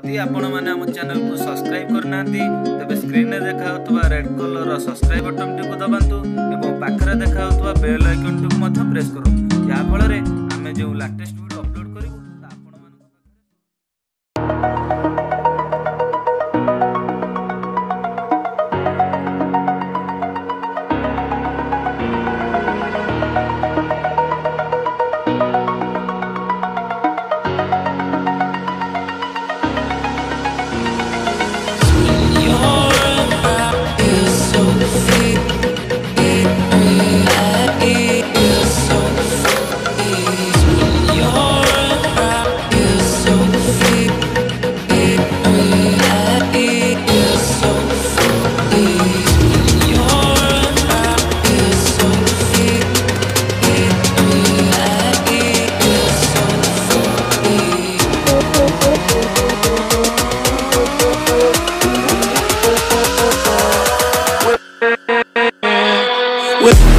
ଯଦି ଆପଣମାନେ ଆମ ଚ୍ୟାନେଲକୁ ସବସ୍କ୍ରାଇବ୍ କରିନାହାନ୍ତି ତେବେ ସ୍କ୍ରିନ୍ରେ ଦେଖାଯାଉଥିବା ରେଡ୍ କଲର୍ର ସବସ୍କ୍ରାଇବ୍ ବଟନ୍ଟିକୁ ଦବାନ୍ତୁ ଏବଂ ପାଖରେ ଦେଖାଯାଉଥିବା ବେଲ୍ ଆଇକନ୍ଟିକୁ ମଧ୍ୟ ପ୍ରେସ୍ କରନ୍ତୁ। ଯାହାଫଳରେ ଆମେ ଯେଉଁ ଲାଟେଷ୍ଟ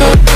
Oh,